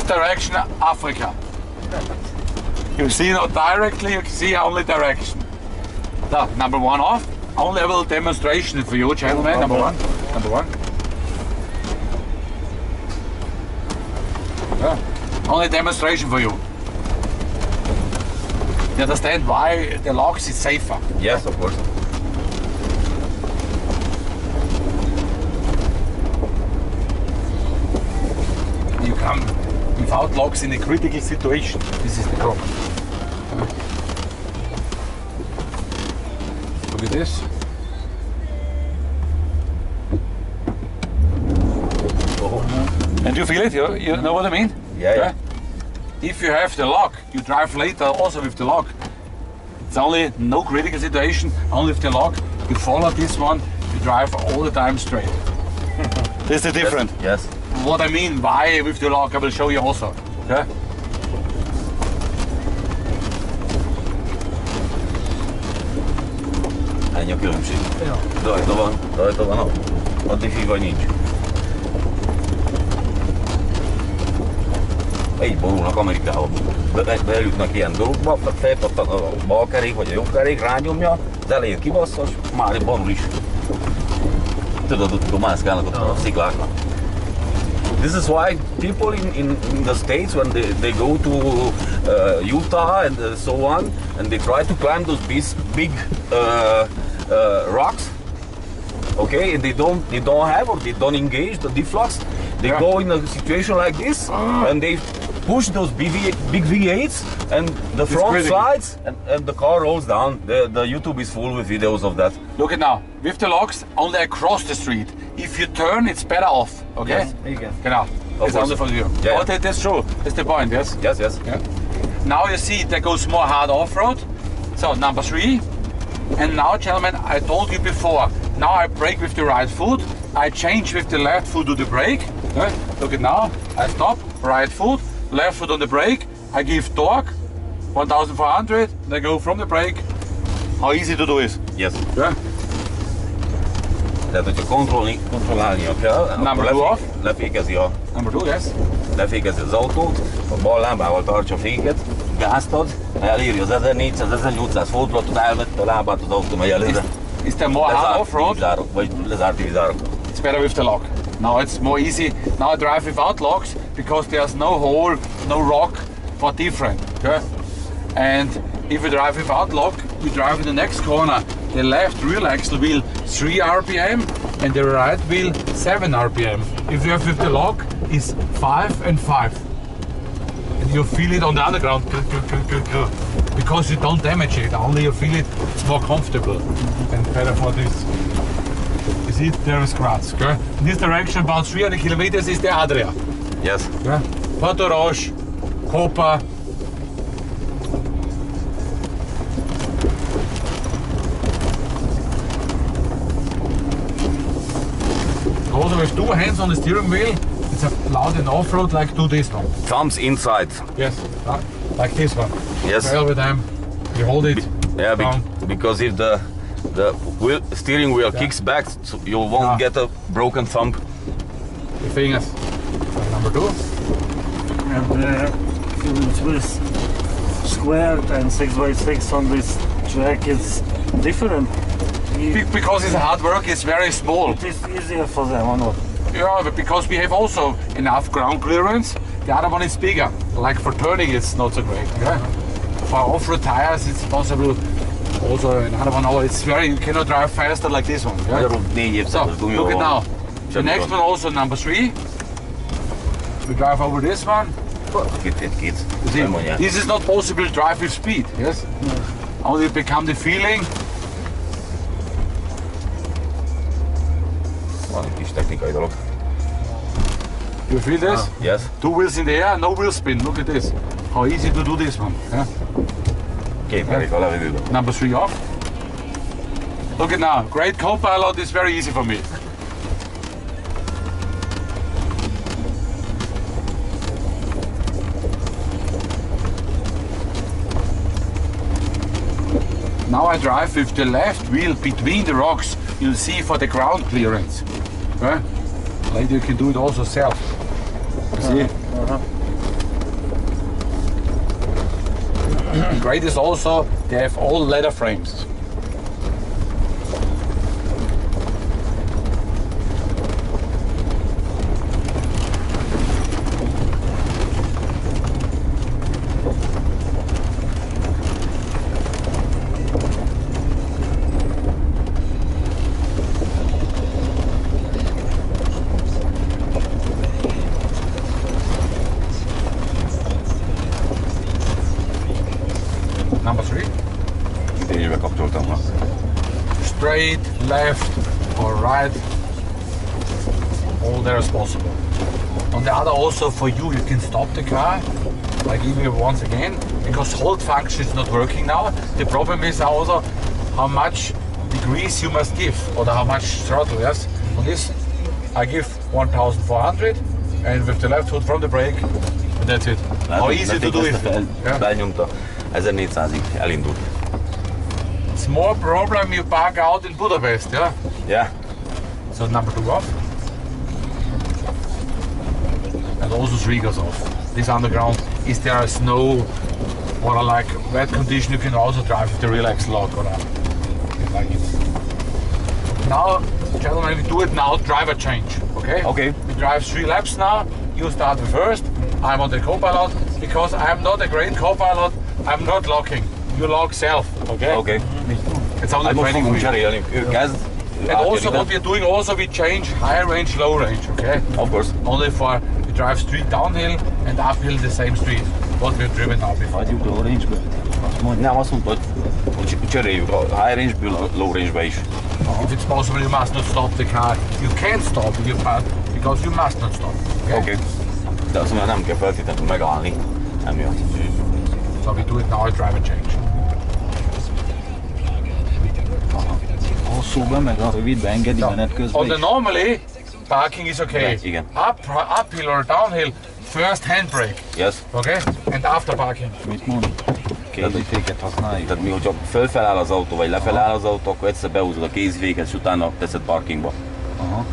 This direction, Africa. You see not directly, you see only direction. So, number one off. Only a little demonstration for you, gentlemen. Number one. Number one. Yeah. Only demonstration for you. You understand why the locks is safer? Yes, of course. You come without locks in a critical situation. This is the problem. Look at this. And you feel it? You, you know what I mean? Yeah, yeah. If you have the lock, you drive later also with the lock. It's only no critical situation, only with the lock. You follow this one, you drive all the time straight. this is different. Yes. What I mean, why with the lock, I will show you also. Okay? Ennyi a különbség. Rajta van, rajta van, a addig vagy nincs. Így borulnak Amerikában. Be, be, beülnek ilyen dolgokba, felpattan a bal kerék vagy a jobb kerék, rányomja, az elejét kibassza, és már borul is. Tudod, ott mászkálnak ott a szikláknak. This is why people in, in, in the States, when they, they go to uh, Utah and uh, so on, and they try to climb those big, big uh, uh, rocks, okay, and they don't, they don't have or they don't engage the diff locks, they Yeah. go in a situation like this, and they push those big, V- big V8s, and the front crazy. slides, and, and the car rolls down. The, the YouTube is full with videos of that. Look at now. With the locks, only across the street. If you turn, it's better off. Okay? Yes. Igen. Genau. It's course. only for you. Yeah. Oh, that, that's true. That's the point, yes? Yes, yes. Yeah. Now you see that goes more hard off-road. So number three. And now, gentlemen, I told you before. Now I brake with the right foot. I change with the left foot to the brake. Okay? Look at now. I stop. Right foot. Left foot on the brake. I give torque. 1,400. And I go from the brake. How easy to do is. Yes. Yeah. Tehát, hogyha kontrollni, kontrollálnia kell, uh, Number akkor two off. lefékezi, a, Number two, yes. lefékezi az autót, a bal lábával tartsa féket, gáztad, eléri az 1400-1800 fordulatot, elvette a lábát az autó, megy Is, előre. is there more hard off-road? vízárok, vagy lezárt vízárok. It's better with the lock. Now it's more easy. Now I drive without locks because there's no hole, no rock for different. Okay? And if you drive without lock, you drive in the next corner. The left rear axle wheel 3 RPM and the right wheel 7 RPM. If you have with the lock, is 5 and 5. And you feel it on the underground because you don't damage it. Only you feel it, it's more comfortable and better for this. You see, there is Graz. Okay? In this direction, about 300 kilometers, is the Adria. Yes. Okay? Porto Roche, Koper. Also with two hands on the steering wheel, it's allowed in off-road like do this one. Thumbs inside. Yes. Like this one. Yes. Well with them, you hold it Yeah, be- because if the the wheel, steering wheel kicks back, so you won't Yeah. get a broken thumb. The fingers. Number two. And uh, with squared and 6x6 on this track is different. Be- Because it's hard work, it's very small. It is easier for them or not? Yeah, but because we have also enough ground clearance, the other one is bigger. Like for turning, it's not so great. Yeah? For off-road tires, it's possible. Also, another one, oh, it's very, you cannot drive faster like this one. Yeah? So, look at now. The next one also number three. We drive over this one. You see, this is not possible to drive with speed. Yes. Only become the feeling. Van egy kis technikai. You feel this? Yes. Two wheels in the air, no wheel spin. Look at this. How easy to do this one. Yeah? Kerék a levegőben. Number three off. Look at now. Great co-pilot is very easy for me. Now I drive with the left wheel between the rocks, you'll see for the ground clearance. Later you can do it also self. You see? Uh -huh. Great is also, they have all ladder frames. Number three. Idénybe kapcsoltam. Ha. straight, left, or right, all there as possible. On the other, also for you, you can stop the car. I give you once again because hold function is not working now. The problem is also how much degrees you must give or how much throttle. Yes, on this I give 1,400, and with the left foot from the brake, and that's it. How easy to do it. Yeah. Belnyomta. 1400-ig elindult. It's more problem you park out in Budapest. Yeah. Yeah? So number two off. And also three goes off. This underground, is there a snow or a like wet condition, you can also drive with the rear axle lock or. Like it. Now, gentlemen, we do it now, driver change, okay? Okay. We drive three laps now. You start the first. I'm on the co-pilot because I'm not a great co-pilot. I'm not locking. You lock self, okay? Okay. It's only Hát most training fogunk wheel. cserélni. And also what we're doing also we change high range, low range, okay? Of course. Only for we drive street downhill and uphill the same street. What we've driven now before. Hagyjuk low range-be. Azt mondja. Nem, azt mondta, hogy, hogy high range-ből low range-be is. If it's possible you must not stop the car. You can't stop you but because you must not stop. Okay? Oké. De azt mondja, nem kell feltétlenül megállni. Emiatt. So we do it now, driver change. A hosszúba meg a rövidbe engedi menet közben On the normally parking is okay. Igen. Up, uphill or downhill, first handbrake, Yes? okay? And after parking. Mit mond? Kézítéket használjuk. Tehát mi, hogyha fölfeláll az autó, vagy lefeláll az autó, akkor egyszer behúzod a kézféket, és utána teszed parkingba. Aha.